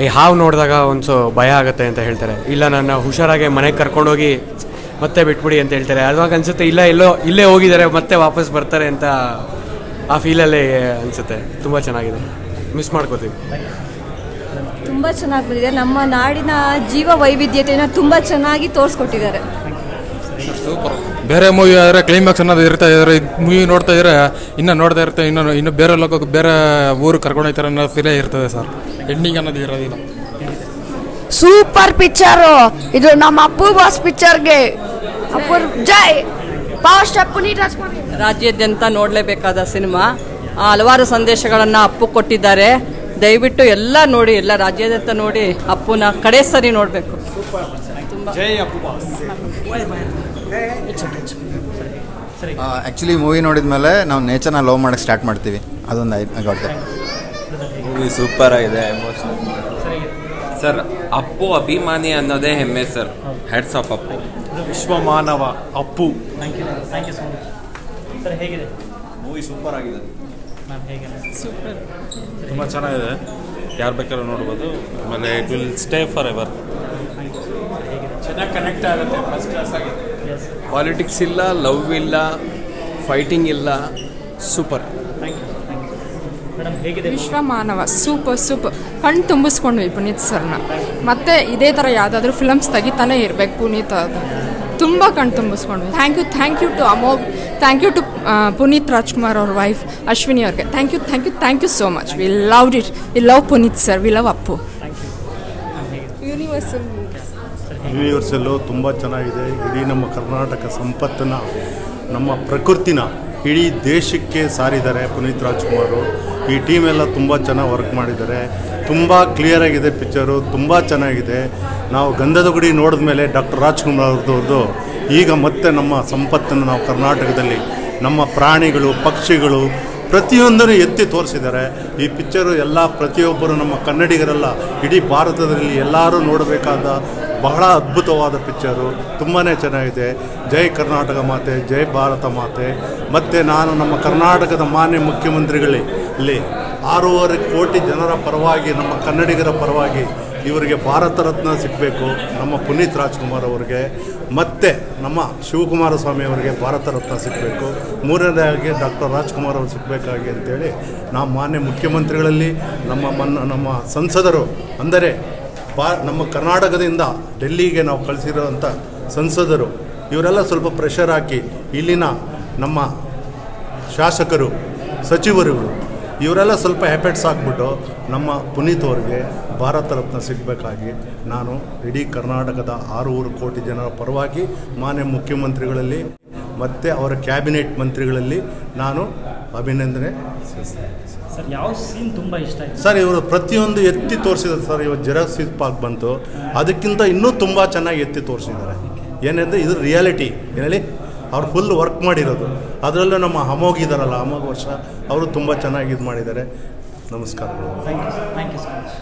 ಈ ಹಾವು ನೋಡಿದಾಗ ಒಂದು ಭಯ ಆಗುತ್ತೆ ಅಂತ ಹೇಳ್ತಾರೆ. ಇಲ್ಲ, ನನ್ನ ಹುಷಾರಾಗಿ ಮನೆಗೆ ಕರ್ಕೊಂಡೋಗಿ ಮತ್ತೆ ಬಿಟ್ಬಿಡಿ ಅಂತ ಹೇಳ್ತಾರೆ. ಅದಾಗ ಅನ್ಸುತ್ತೆ, ಇಲ್ಲ, ಎಲ್ಲೋ, ಇಲ್ಲೇ ಹೋಗಿದ್ದಾರೆ, ಮತ್ತೆ ವಾಪಸ್ ಬರ್ತಾರೆ ಅಂತ ಆ ಫೀಲಲ್ಲೇ ಅನಿಸುತ್ತೆ. ತುಂಬ ಚೆನ್ನಾಗಿದೆ. ಮಿಸ್ ಮಾಡ್ಕೋತೀವಿ. ತುಂಬ ಚೆನ್ನಾಗಿ ಬಂದಿದೆ. ನಮ್ಮ ನಾಡಿನ ಜೀವ ವೈವಿಧ್ಯತೆಯನ್ನು ತುಂಬ ಚೆನ್ನಾಗಿ ತೋರಿಸ್ಕೊಟ್ಟಿದ್ದಾರೆ. ಬೇರೆ ಮೂವಿ ಆದರೆ ಕ್ಲೈಮ್ಯಾಕ್ಸ್ ಅನ್ನೋದು ಇರ್ತಾ ಇದ್ರೆ ಮೂವಿ ನೋಡ್ತಾ ಇದ್ರೆ ಇನ್ನೂ ನೋಡ್ತಾ ಇರ್ತಾರೆ ಇನ್ನೂ ಇನ್ನೂ ಬೇರೆ ಲೋಕಕ್ಕೆ ಬೇರೆ ಊರು ಕರ್ಕೊಂಡು ಹೋಗ್ತಾರೆ ಅನ್ನೋ ಫೀಲೇ ಇರ್ತದೆ ಸರ್ ಎಂಡಿಂಗ್ ಅನ್ನೋದು ಇರೋದಿಲ್ಲ. ಸೂಪರ್ ಪಿಕ್ಚರು ಇದು ನಮ್ಮ ಅಪ್ಪು ಬಾಸ್ ಪಿಕ್ಚರ್ಗೆ ಅಪ್ಪು ಜೈ! Power star Puneeth Rajkumar. ರಾಜ್ಯಾದ್ಯಂತ ನೋಡಲೇಬೇಕಾದ ಸಿನಿಮಾ. ಆ, ಹಲವಾರು ಸಂದೇಶಗಳನ್ನು ಅಪ್ಪು ಕೊಟ್ಟಿದ್ದಾರೆ. ದಯವಿಟ್ಟು ಎಲ್ಲ ನೋಡಿ ಎಲ್ಲ ರಾಜ್ಯಾದ್ಯಂತ ನೋಡಿ ಅಪ್ಪುನ ಕಡೆ ಸರಿ ನೋಡಬೇಕು. ಆ್ಯಕ್ಚುಲಿ ಮೂವಿ ನೋಡಿದ ಮೇಲೆ ನಾವು ನೇಚರ್ನ ಲವ್ ಮಾಡೋಕ್ಕೆ ಸ್ಟಾರ್ಟ್ ಮಾಡ್ತೀವಿ. ಅದೊಂದು ಐ ಗಾಟ್ ಮೂವಿ ಸೂಪರ್ ಆಗಿದೆ ಎಮೋಷನಲ್ ಸರ್ ಅಪ್ಪು ಅಭಿಮಾನಿ ಅನ್ನೋದೇ ಹೆಮ್ಮೆ ಸರ್ ಹೆಡ್ಸ್ ಆಫ್ ಅಪ್ಪು. ವಿಶ್ವಮಾನವ ಅಪ್ಪು. ತುಂಬ ಚೆನ್ನಾಗಿದೆ. ಯಾರು ಬೇಕಾದ್ರೂ ನೋಡ್ಬೋದು. ಆಮೇಲೆ it will stay for ever ಚೆನ್ನಾಗಿ ಕನೆಕ್ಟ್ ಆಗುತ್ತೆ ಫಸ್ಟ್ ಕ್ಲಾಸ್ ಆಗಿದೆ ಪಾಲಿಟಿಕ್ಸ್ ಇಲ್ಲ ಲವ್ ಇಲ್ಲ ಫೈಟಿಂಗ್ ಇಲ್ಲ ಸೂಪರ್ ವಿಶ್ವ ಮಾನವ ಸೂಪರ್ ಸೂಪರ್ ಕಣ್ಣು ತುಂಬಿಸ್ಕೊಂಡ್ವಿ ಪುನೀತ್ ಸರ್ನ. ಮತ್ತೆ ಇದೇ ಥರ ಯಾವುದಾದ್ರೂ ಫಿಲಮ್ಸ್ ತೆಗಿತಾನೆ ಇರಬೇಕು ಪುನೀತ್ ಅದು ತುಂಬ ಕಣ್ಣು ತುಂಬಿಸ್ಕೊಂಡ್ವಿ. Thank you thank you to ಅಮೋ thank you to Puneeth Rajkumar ಅವ್ರ ವೈಫ್ ಅಶ್ವಿನಿ ಅವ್ರಿಗೆ. Thank you thank you thank you so much we love it we love Puneeth sir we love Appu. Universal universal ತುಂಬ ಚೆನ್ನಾಗಿದೆ. ಇಡೀ ನಮ್ಮ ಕರ್ನಾಟಕ ಸಂಪತ್ತನ್ನು, ನಮ್ಮ ಪ್ರಕೃತಿನ ಇಡೀ ದೇಶಕ್ಕೆ ಸಾರಿದ್ದಾರೆ ಪುನೀತ್ ರಾಜ್ಕುಮಾರು. ಈ ಟೀಮ್ ಎಲ್ಲ ತುಂಬ ಚೆನ್ನಾಗಿ ವರ್ಕ್ ಮಾಡಿದ್ದಾರೆ. ತುಂಬ ಕ್ಲಿಯರ್ ಆಗಿದೆ ಪಿಕ್ಚರು ತುಂಬ ಚೆನ್ನಾಗಿದೆ. ನಾವು ಗಂಧದ ಗುಡಿ ನೋಡಿದ ಮೇಲೆ ಡಾಕ್ಟರ್ ರಾಜ್ಕುಮಾರ್ ಅವ್ರದ್ದು, ಈಗ ಮತ್ತೆ ನಮ್ಮ ಸಂಪತ್ತನ್ನು ನಾವು ಕರ್ನಾಟಕದಲ್ಲಿ ನಮ್ಮ ಪ್ರಾಣಿಗಳು, ಪಕ್ಷಿಗಳು ಪ್ರತಿಯೊಂದನ್ನು ಎತ್ತಿ ತೋರಿಸಿದ್ದಾರೆ. ಈ ಪಿಕ್ಚರು ಎಲ್ಲ ಪ್ರತಿಯೊಬ್ಬರು ನಮ್ಮ ಕನ್ನಡಿಗರೆಲ್ಲ, ಇಡೀ ಭಾರತದಲ್ಲಿ ಎಲ್ಲರೂ ನೋಡಬೇಕಾದ ಬಹಳ ಅದ್ಭುತವಾದ ಪಿಕ್ಚರು ತುಂಬಾ ಚೆನ್ನಾಗಿದೆ. ಜೈ ಕರ್ನಾಟಕ ಮಾತೆ, ಜೈ ಭಾರತ ಮಾತೆ. ಮತ್ತು ನಾನು ನಮ್ಮ ಕರ್ನಾಟಕದ ಮಾನ್ಯ ಮುಖ್ಯಮಂತ್ರಿಗಳಲ್ಲಿ ಆರೂವರೆ ಕೋಟಿ ಜನರ ಪರವಾಗಿ, ನಮ್ಮ ಕನ್ನಡಿಗರ ಪರವಾಗಿ ಇವರಿಗೆ ಭಾರತ ರತ್ನ ಸಿಗಬೇಕು. ನಮ್ಮ ಪುನೀತ್ ರಾಜ್ಕುಮಾರ್ ಅವರಿಗೆ, ಮತ್ತು ನಮ್ಮ ಶಿವಕುಮಾರ ಸ್ವಾಮಿ ಅವರಿಗೆ ಭಾರತ ರತ್ನ ಸಿಗಬೇಕು. ಮೂರನೇದಾಗಿ ಡಾಕ್ಟರ್ ರಾಜ್ಕುಮಾರ್ ಅವರು ಸಿಗಬೇಕಾಗಿ ಅಂತೇಳಿ ನಾವು ಮಾನ್ಯ ಮುಖ್ಯಮಂತ್ರಿಗಳಲ್ಲಿ ನಮ್ಮ ಮನ್ನ, ನಮ್ಮ ಸಂಸದರು, ಅಂದರೆ ಬಾ, ನಮ್ಮ ಕರ್ನಾಟಕದಿಂದ ಡೆಲ್ಲಿಗೆ ನಾವು ಕಳಿಸಿರೋಂಥ ಸಂಸದರು, ಇವರೆಲ್ಲ ಸ್ವಲ್ಪ ಪ್ರೆಷರ್ ಹಾಕಿ ಇಲ್ಲಿನ ನಮ್ಮ ಶಾಸಕರು, ಸಚಿವರುಗಳು ಇವರೆಲ್ಲ ಸ್ವಲ್ಪ ಎಫೆಕ್ಟ್ಸ್ ಹಾಕ್ಬಿಟ್ಟು ನಮ್ಮ ಪುನೀತ್ ಅವ್ರಿಗೆ ಭಾರತ ರತ್ನ ಸಿಗಬೇಕಾಗಿ ನಾನು ಇಡೀ ಕರ್ನಾಟಕದ ಆರೂರು ಕೋಟಿ ಜನರ ಪರವಾಗಿ ಮಾನ್ಯ ಮುಖ್ಯಮಂತ್ರಿಗಳಲ್ಲಿ ಮತ್ತು ಅವರ ಕ್ಯಾಬಿನೆಟ್ ಮಂತ್ರಿಗಳಲ್ಲಿ ನಾನು ಅಭಿನಂದನೆ ಸರ್ ಯಾವ ಸೀನ್ ತುಂಬ ಇಷ್ಟ ಆಯ್ತು? ಸರ್ ಇವರು ಪ್ರತಿಯೊಂದು ಎತ್ತಿ ತೋರಿಸಿದ್ದಾರೆ ಸರ್. ಇವತ್ತು ಜೆರಾಕ್ಸ್ ಪಾಕ್ ಬಂತು. ಅದಕ್ಕಿಂತ ಇನ್ನೂ ತುಂಬ ಚೆನ್ನಾಗಿ ಎತ್ತಿ ತೋರಿಸಿದ್ದಾರೆ. ಏನೆಂದರೆ ಇದು ರಿಯಾಲಿಟಿ ಏನೇಳಿ ಅವ್ರು ಫುಲ್ ವರ್ಕ್ ಮಾಡಿರೋದು. ಅದರಲ್ಲೂ ನಮ್ಮ ಅಮೋಗ್ ಇದ್ದಾರಲ್ಲ ಅಮೋಘ್ ವರ್ಷ, ಅವರು ತುಂಬ ಚೆನ್ನಾಗಿ ಇದು ಮಾಡಿದ್ದಾರೆ. ನಮಸ್ಕಾರಗಳು. Thank you thank you so much